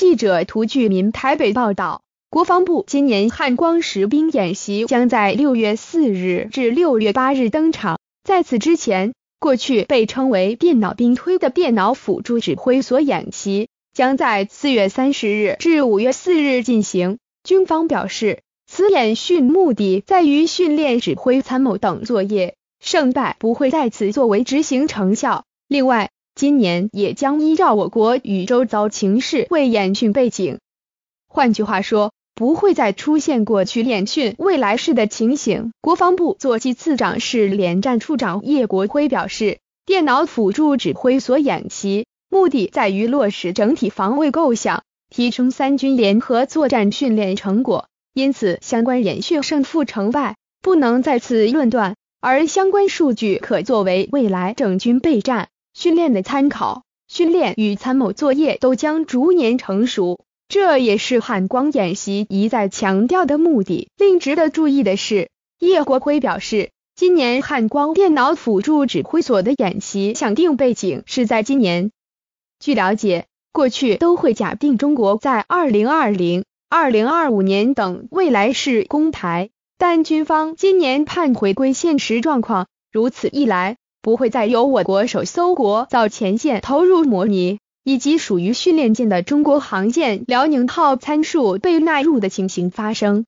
记者涂巨民台北报道，国防部今年汉光实兵演习将在六月四日至六月八日登场。在此之前，过去被称为电脑兵推的电脑辅助指挥所演习将在四月三十日至五月四日进行。军方表示，此演训目的在于训练指挥、参谋等作业，胜败不会在此作为执行成效。另外，今年也将依照我国与周遭情势为演训背景，换句话说，不会再出现过去演训未来式的情形。国防部作机次长是连战处长叶国辉表示，电脑辅助指挥所演习目的在于落实整体防卫构想，提升三军联合作战训练成果，因此相关演训胜负成败不能在此论断，而相关数据可作为未来整军备战。训练的参考，训练与参谋作业都将逐年成熟，这也是汉光演习一再强调的目的。另值得注意的是，叶国辉表示，今年汉光电脑辅助指挥所的演习想定背景是在今年。据了解，过去都会假定中国在二零二零、二零二五年等未来式攻台，但军方今年盼回归现实状况，如此一来。不会再有我国首艘国造前线投入模拟，以及属于训练舰的中国航舰辽宁号参数被纳入的情形发生。